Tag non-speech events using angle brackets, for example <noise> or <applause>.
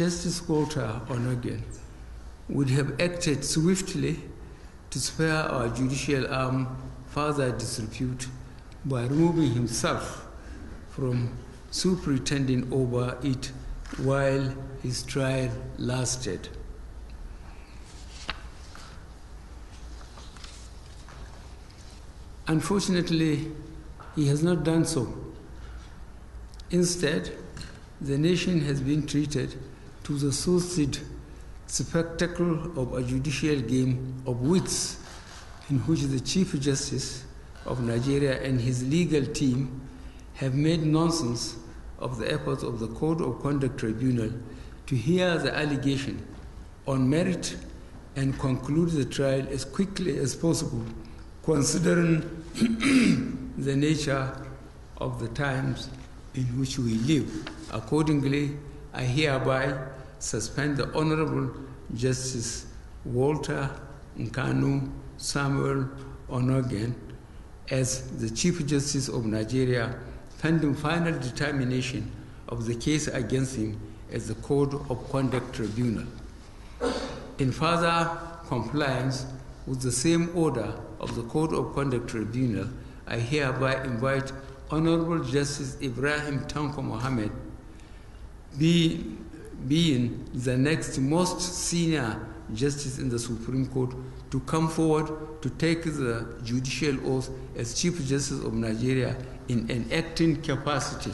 Justice Walter Onnoghen would have acted swiftly to spare our judicial arm further disrepute by removing himself from superintending over it while his trial lasted. Unfortunately, he has not done so. Instead, the nation has been treated to the sordid spectacle of a judicial game of wits in which the Chief Justice of Nigeria and his legal team have made nonsense of the efforts of the Code of Conduct Tribunal to hear the allegation on merit and conclude the trial as quickly as possible, considering <clears throat> the nature of the times in which we live. Accordingly, I hereby suspend the Honorable Justice Walter Nkanu Samuel Onnoghen as the Chief Justice of Nigeria pending final determination of the case against him as the Code of Conduct Tribunal. In further compliance with the same order of the Code of Conduct Tribunal, I hereby invite Honorable Justice Ibrahim Tanko Mohammed, be, being the next most senior justice in the Supreme Court, to come forward to take the judicial oath as Chief Justice of Nigeria in an acting capacity.